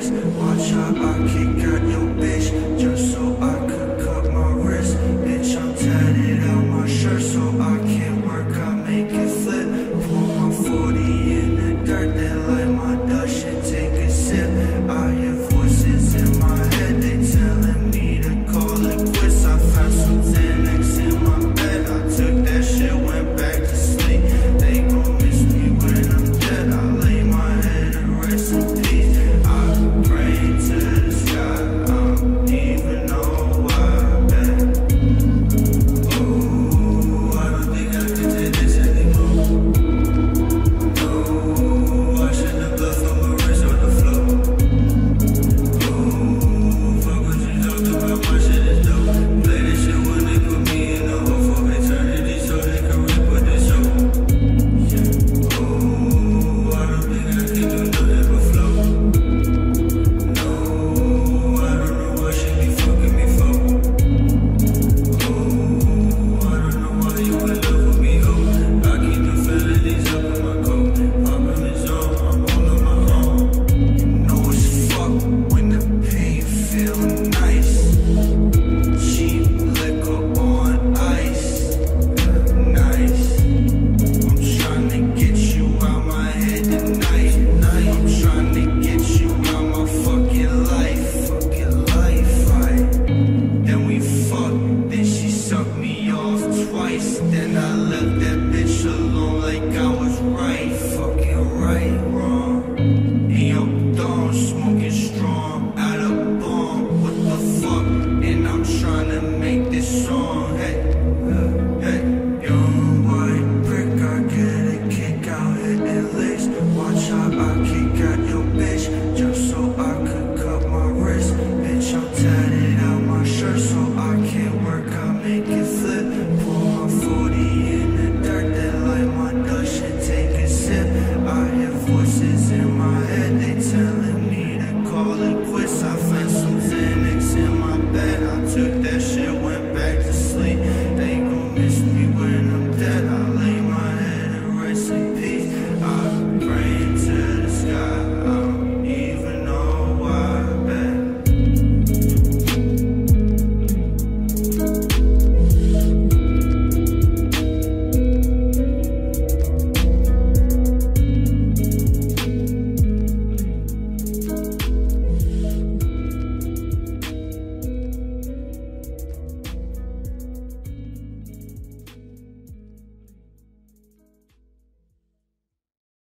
Watch out, I kick at your